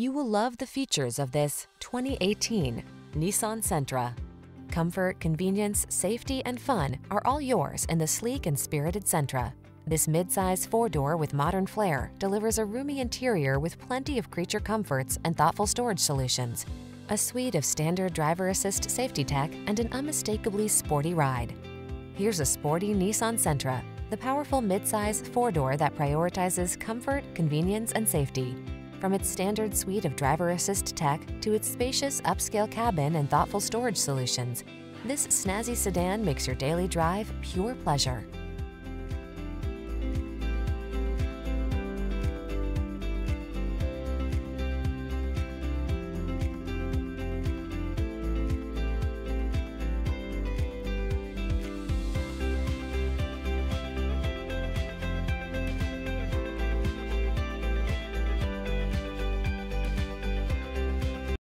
You will love the features of this 2018 Nissan Sentra. Comfort, convenience, safety, and fun are all yours in the sleek and spirited Sentra. This midsize four-door with modern flair delivers a roomy interior with plenty of creature comforts and thoughtful storage solutions. A suite of standard driver assist safety tech and an unmistakably sporty ride. Here's a sporty Nissan Sentra, the powerful midsize four-door that prioritizes comfort, convenience, and safety. From its standard suite of driver assist tech to its spacious upscale cabin and thoughtful storage solutions, this snazzy sedan makes your daily drive pure pleasure.